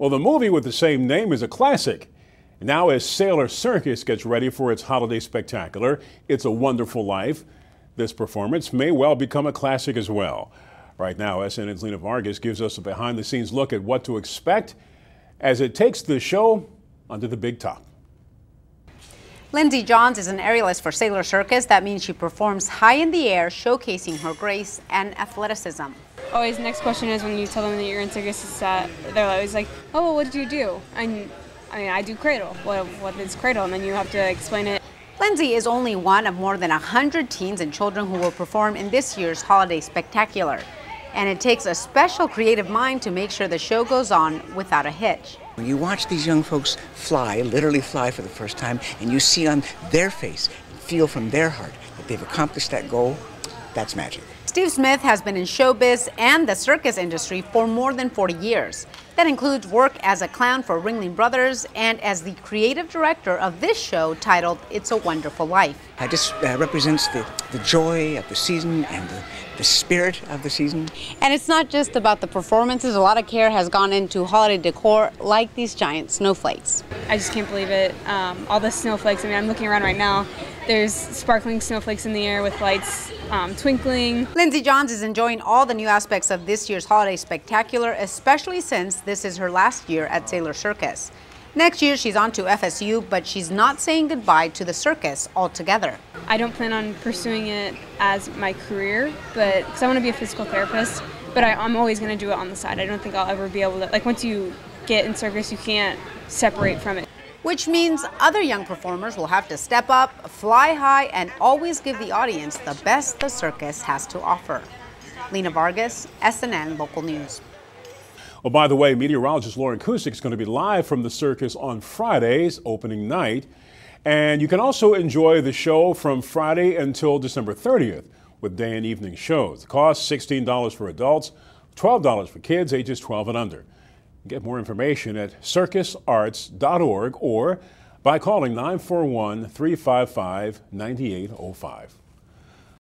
Well, the movie with the same name is a classic. Now, as Sailor Circus gets ready for its holiday spectacular, It's a Wonderful Life, this performance may well become a classic as well. Right now, SNN's Lena Vargas gives us a behind the scenes look at what to expect as it takes the show under the big top. Lindsey Johns is an aerialist for Sailor Circus. That means she performs high in the air, showcasing her grace and athleticism. Always, next question is when you tell them that you're in circus, is that they're always like, "Oh, well, what did you do?" And I mean, I do cradle. What, what is cradle? And then you have to explain it. Lindsey is only one of more than 100 teens and children who will perform in this year's holiday spectacular. And it takes a special creative mind to make sure the show goes on without a hitch. When you watch these young folks fly, literally fly for the first time, and you see on their face, feel from their heart that they've accomplished that goal, that's magic. Steve Smith has been in showbiz and the circus industry for more than 40 years. That includes work as a clown for Ringling Brothers and as the creative director of this show titled It's a Wonderful Life. It just uh, represents the, the joy of the season and the, the spirit of the season. And it's not just about the performances. A lot of care has gone into holiday decor like these giant snowflakes. I just can't believe it. Um, all the snowflakes. I mean, I'm looking around right now. There's sparkling snowflakes in the air with lights um, twinkling. Lindsey Johns is enjoying all the new aspects of this year's holiday spectacular, especially since this is her last year at Sailor Circus. Next year, she's on to FSU, but she's not saying goodbye to the circus altogether. I don't plan on pursuing it as my career, but because I want to be a physical therapist, but I, I'm always going to do it on the side. I don't think I'll ever be able to, like, once you get in circus, you can't separate from it which means other young performers will have to step up, fly high, and always give the audience the best the circus has to offer. Lena Vargas, SNN Local News. Well, by the way, meteorologist Lauren Cusick is going to be live from the circus on Friday's opening night. And you can also enjoy the show from Friday until December 30th with day and evening shows. The cost $16 for adults, $12 for kids ages 12 and under. Get more information at circusarts.org or by calling 941 355 9805.